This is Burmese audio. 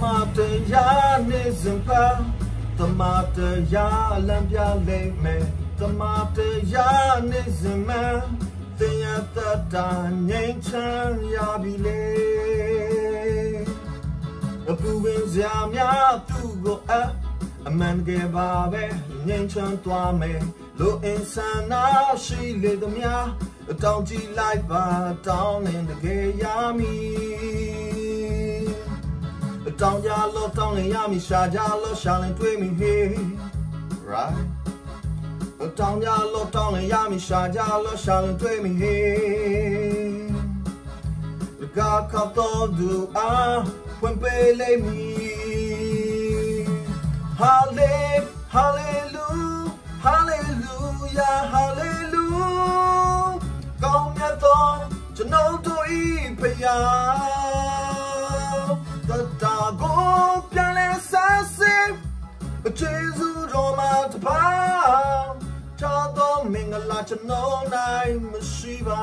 မာတရားနေစံပါတမာတရားလမ်းပြလိမ့်မယ်တမာတရားနေစံမသင်ရတတာငြိမ်းချမ်းရပြီလေအပူပင်စရာများသူ့ကိုအအမှန်တကယ်ပါပဲငြိမ်းချမ်းသွားမယ်လို့အင်ဆန်နာရှိလေသမျှတောင်းကြည့်လိုက်ပါတောင်းရင်တကယ်ရမည် တောင်းကြလို့တောင်းရင်ရမည်ရှာကြလို့ရှာရင်တွေ့မည် hey right တောင်းကြလို့တောင်းရင်ရမည်ရှာကြလို့ရှာရင်တွေ့မည် hey ကကတော်သူအားဖွင့်ပေးလိမ့်မည် Hallelujah Hallelujah Hallelujah Hallelujah ကောင်းမြတ်သောကျွန်တော်တို့ဤဖ ကျေးဇူးတော်မှာတပါချာတော်မင်္ဂလာကျွန်တော်နိုင်မရှိပါ